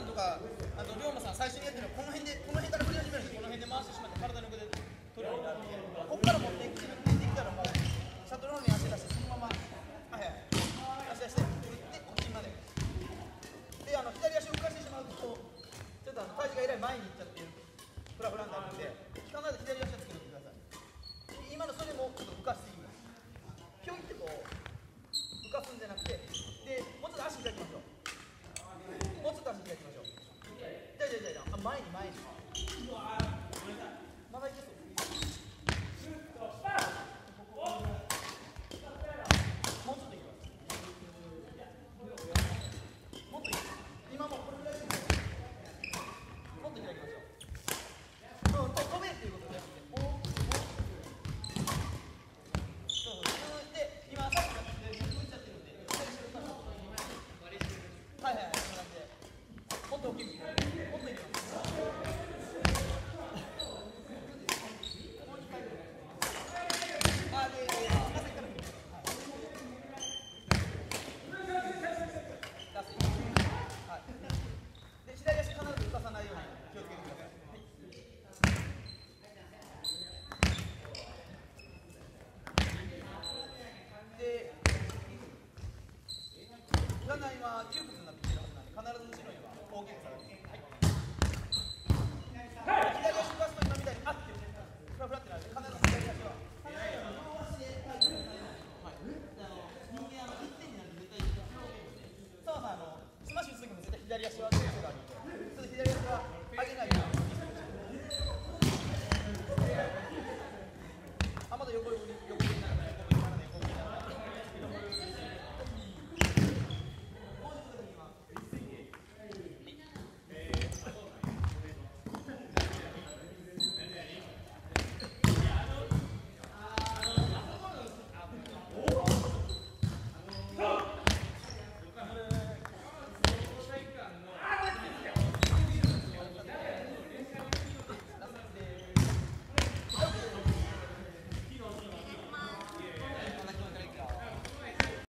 んとかあと龍馬さん最初にやってるのはこの辺でこの辺から振り始めるんでこの辺で回してしまって体の横で取るようになってここからも占いは窮屈になってきてるはずなんで必ず後ろには大きさ下